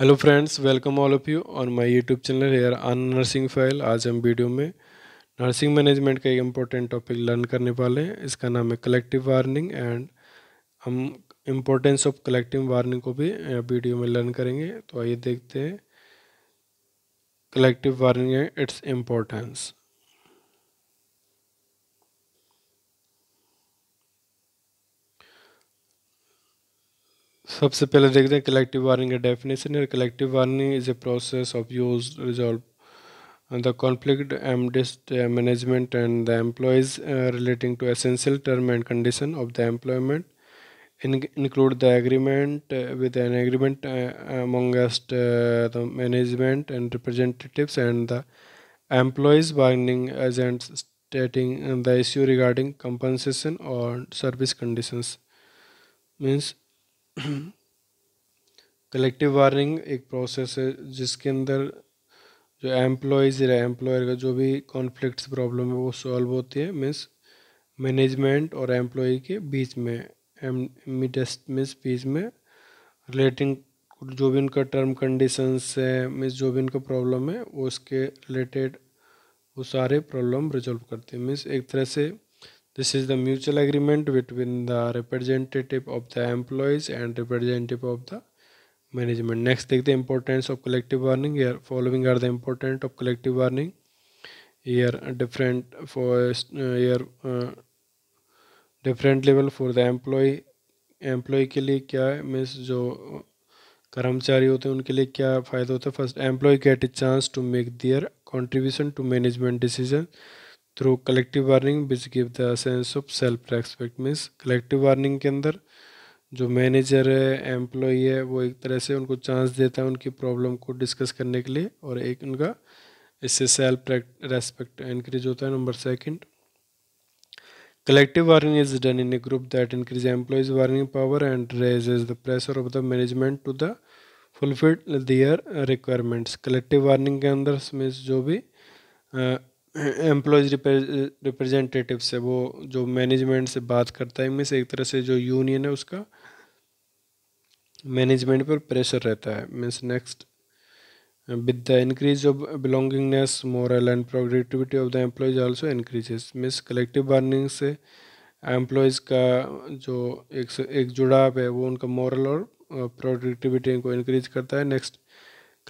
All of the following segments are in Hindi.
Hello friends welcome all of you on my YouTube channel here on nursing file आज हम वीडियो में नर्सिंग मैनेजमेंट का एक इम्पोर्टेंट टॉपिक लर्न करने वाले हैं। इसका नाम है कलेक्टिव वार्निंग एंड हम इम्पोर्टेंस ऑफ़ कलेक्टिव वार्निंग को भी वीडियो में लर्न करेंगे। तो आइए देखते हैं। कलेक्टिव वार्निंग है इट्स इम्पोर्टेंस सबसे पहले देखते हैं कलेक्टिव वार्निंग का डेफिनेशन है collective bargaining is a process of use resolve the conflict amidst management and the employees relating to essential term and condition of the employment include the agreement uh, with an agreement uh, amongst uh, the management and representatives and the employees bargaining agents stating the issue regarding compensation or service conditions means collective bargaining एक प्रोसेस है जिसके अंदर जो एम्प्लॉयज़ या एम्प्लॉयर का जो भी कॉन्फ्लिक्ट्स प्रॉब्लम है, वो सॉल्व होती है मीन्स मैनेजमेंट और एम्प्लॉय के बीच में मीटेस्ट मीन्स बीच में रिलेटिंग जो भी उनका टर्म कंडीशंस है मीन्स जो भी उनका प्रॉब्लम है, वो उसके रिलेटेड वो सारे प्रॉब्लम रिजॉल्व करते हैं। मीन्स एक तरह से This is the mutual agreement between the representative of the employees and representative of the management. Next, take the importance of collective bargaining. Here, following are the importance of collective bargaining. Here, different for uh, here uh, different level for the employee. Employee के लिए क्या है मीन्स जो कर्मचारी होते हैं उनके लिए क्या फ़ायदा होता है first employee get a chance to make their contribution to management decision through collective bargaining which give the sense of self respect means collective bargaining के अंदर जो मैनेजर है एम्प्लॉय है वो एक तरह से उनको चांस देता है उनकी प्रॉब्लम को डिस्कस करने के लिए और एक उनका इससे सेल्फ रेस्पेक्ट इंक्रीज होता है number second collective warning is done in a group that increase employees warning power and raises the pressure of the management to the fulfill their requirements collective warning के अंदर में जो भी एम्प्लॉयज़ रिप्रेजेंटेटिव है वो जो मैनेजमेंट से बात करता है, इनमें से एक तरह से जो यूनियन है उसका मैनेजमेंट पर प्रेशर रहता है। Means next with the increase of belongingness moral and productivity of the employees also increases means collective bargaining से एम्प्लॉयज़ का जो एक एक जुड़ाव है, वो उनका मॉरल और प्रोडक्टिविटी को इंक्रीज करता है। Next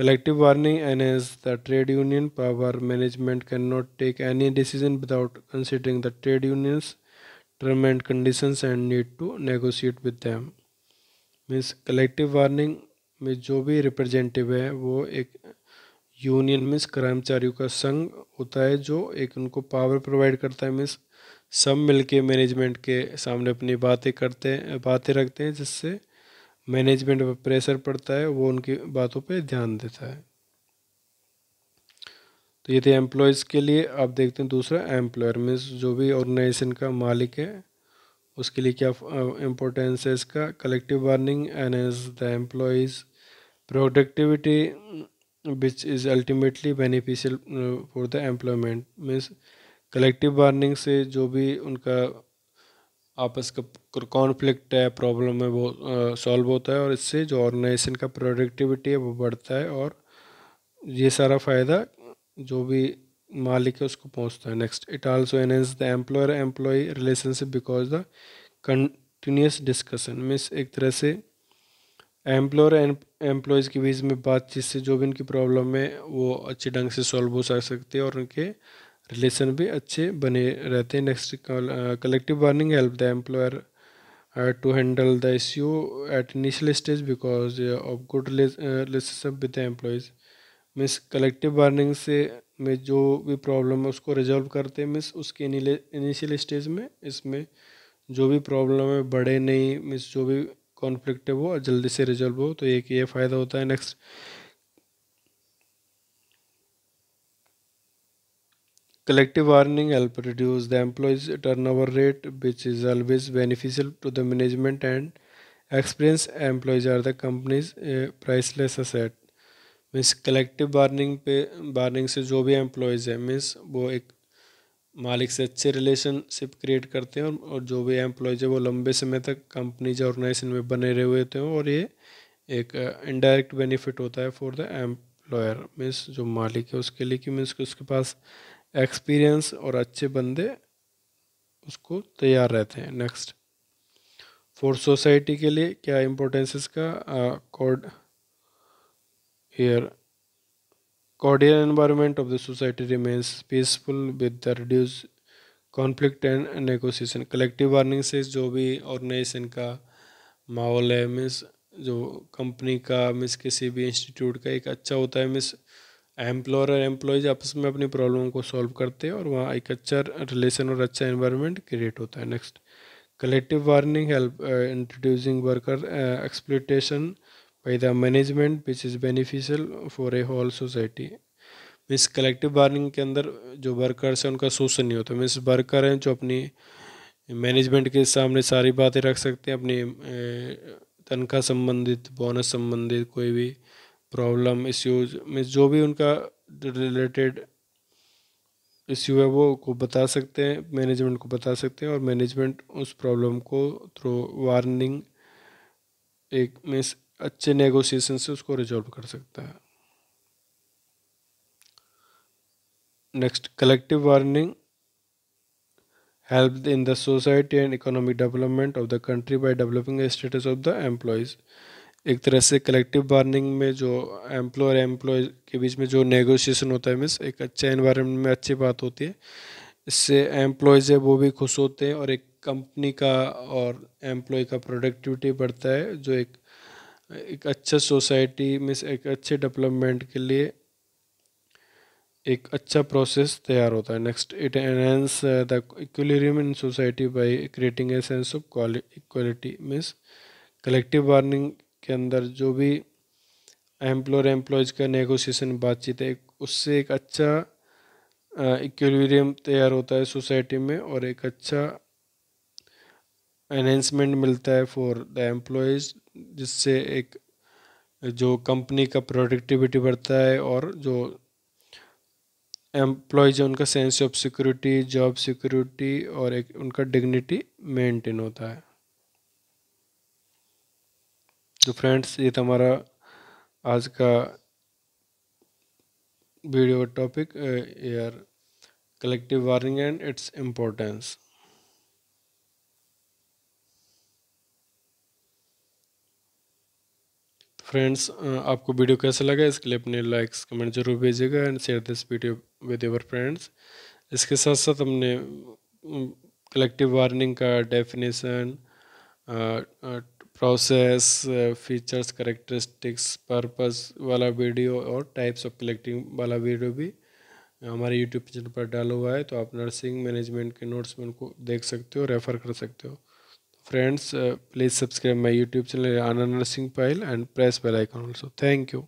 Collective bargaining enables the trade union power. Management cannot take any decision without considering the trade unions term and conditions and need to negotiate with them. Means collective bargaining में जो भी रिप्रेजेंटेटिव है वो एक यूनियन मीन्स कर्मचारियों का संघ होता है जो एक उनको पावर प्रोवाइड करता है मीन्स सब मिलके मैनेजमेंट के सामने अपनी बातें करते हैं बातें रखते हैं जिससे मैनेजमेंट पर प्रेशर पड़ता है, वो उनकी बातों पे ध्यान देता है। तो ये थे एम्प्लॉयज़ के लिए, आप देखते हैं दूसरा एम्प्लॉयर मीन्स जो भी ऑर्गेनाइजेशन का मालिक है, उसके लिए क्या इम्पोर्टेंस है इसका? Collective bargaining and as the employees productivity which is ultimately beneficial for the employment means collective bargaining से जो भी उनका आपस का कॉन्फ्लिक्ट है प्रॉब्लम है, वो सॉल्व होता है और इससे जो ऑर्गेनाइजेशन का प्रोडक्टिविटी है, वो बढ़ता है और ये सारा फ़ायदा जो भी मालिक है, उसको पहुँचता है। Next it also enhance the employer employee relationship because the continuous discussion means एक तरह से एम्प्लॉयर एंड एम्प्लॉयज़ के बीच में बातचीत से जो भी इनकी प्रॉब्लम है, वो अच्छे ढंग से सॉल्व हो सकती है और उनके रिलेशन भी अच्छे बने रहते हैं। Next collective bargaining help the employer to handle the issue at initial stage because of good relationship with the employees means collective bargaining से में जो भी प्रॉब्लम है उसको रिजॉल्व करते हैं मीन्स उसके इनिशियल स्टेज में। इसमें जो भी प्रॉब्लम है, बड़े नहीं मीन्स जो भी कॉन्फ्लिक्ट है वो जल्दी से रिजॉल्व हो तो एक ये फ़ायदा होता है। Next Collective bargaining help reduce the employees turnover rate which is always beneficial to the management and experienced employees are the company's uh, priceless asset. Means collective bargaining पे बार्निंग से जो भी एम्प्लॉयज़ है मीन्स वो एक मालिक से अच्छे रिलेशनशिप क्रिएट करते हैं और, जो भी एम्प्लॉयज़ है वो लंबे समय तक कंपनी या ऑर्गेनाइजेशन में बने रहे हुए हैं और ये एक इनडायरेक्ट बेनिफिट होता है फॉर द एम्प्लॉयर मीन्स जो मालिक है उसके लिए कि मीन्स उसके पास एक्सपीरियंस और अच्छे बंदे उसको तैयार रहते हैं। नेक्स्ट फॉर सोसाइटी के लिए क्या इंपॉर्टेंस इसका? Code here cordial environment of the society remains peaceful with the reduce conflict and negotiation collective bargaining से जो भी ऑर्गेनाइजेशन का माहौल है मिस जो कंपनी का मिस किसी भी इंस्टीट्यूट का एक अच्छा होता है मिस एम्प्लॉयर और एम्प्लॉयज़ आपस में अपनी प्रॉब्लम को सॉल्व करते हैं और वहाँ एक अच्छा रिलेशन और अच्छा इन्वायरमेंट क्रिएट होता है। Next collective bargaining help introducing worker exploitation by the management which is beneficial for a whole society means collective bargaining के अंदर जो वर्कर्स हैं, उनका शोषण नहीं होता। मीन्स वर्कर हैं जो अपनी मैनेजमेंट के सामने सारी बातें रख सकते हैं, अपनी तनख्वाह संबंधित बोनस संबंधित कोई भी प्रॉब्लम इश्यूज़ मीन्स जो भी उनका रिलेटेड इश्यू है, वो को बता सकते हैं मैनेजमेंट को बता सकते हैं और मैनेजमेंट उस प्रॉब्लम को थ्रू वार्निंग एक मीन्स अच्छे नेगोशिएशन से उसको रिजॉल्व कर सकता है। Next collective bargaining help in the society and economic development of the country by developing status of the employees एक तरह से कलेक्टिव बार्निंग में जो एम्प्लॉयर एम्प्लॉय के बीच में जो नेगोशिएशन होता है मीन्स एक अच्छे इन्वायरमेंट में अच्छी बात होती है। इससे एम्प्लॉयज़ है, वो भी खुश होते हैं और एक कंपनी का और एम्प्लॉय का प्रोडक्टिविटी बढ़ता है, जो एक एक अच्छा सोसाइटी में एक अच्छे डेवलपमेंट के लिए एक अच्छा प्रोसेस तैयार होता है। Next it enhance the equilibrium in society by creating a sense of equality means collective bargaining के अंदर जो भी एम्प्लॉयर एम्प्लॉयज़ का नेगोशिएशन बातचीत है उससे एक अच्छा इक्वलिरियम uh, तैयार होता है सोसाइटी में और एक अच्छा एनहेंसमेंट मिलता है फॉर द एम्प्लॉयज़ जिससे एक जो कंपनी का प्रोडक्टिविटी बढ़ता है और जो एम्प्लॉयज़ है उनका sense of security job security और एक उनका डिग्निटी मेंटेन होता है। तो फ्रेंड्स, ये था हमारा आज का वीडियो टॉपिक यार collective bargaining and its importance friends आपको वीडियो कैसा लगा? इसके लिए अपने लाइक्स कमेंट ज़रूर भेजिएगा and share this video with your friends इसके साथ साथ हमने कलेक्टिव वार्निंग का definition process features characteristics purpose वाला वीडियो और टाइप्स ऑफ़ कलेक्टिंग वाला वीडियो भी हमारे यूट्यूब चैनल पर डाला हुआ है तो आप नर्सिंग मैनेजमेंट के नोट्स में उनको देख सकते हो रेफ़र कर सकते हो। Friends please subscribe my YouTube channel आना नर्सिंग फ़ाइल एंड प्रेस वेलाइक ऑल्सो थैंक यू